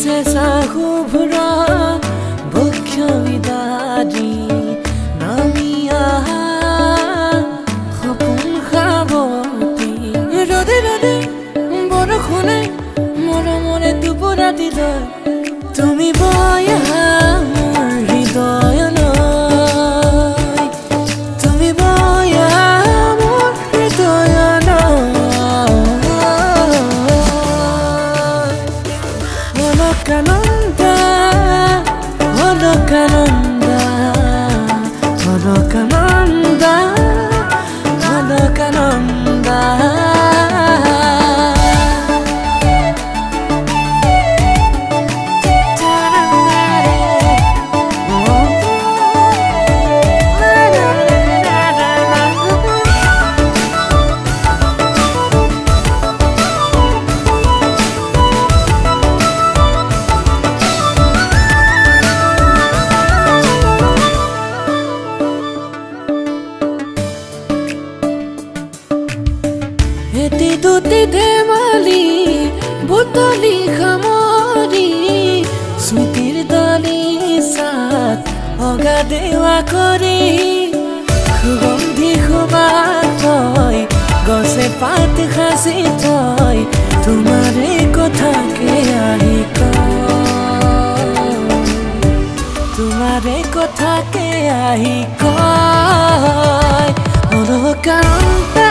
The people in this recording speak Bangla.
se sahubra bokhyo vidadi namia khopul khaboti rode rode borokhone moromore tu pora dilo tumi boy Canonda, Hodo Canonda, Hodo Canonda, Hodo Canonda. দুটি ধেমালি বুটলি সামৰি স্মৃতিৰ দলি চাত অগা দেৱা কৰি সুগন্ধি সুবাস গছে পাত সাঁচি থৈ তোমাৰে কথাকে আহি তোমাৰে কথাকে আহি কয়। অলকান্তা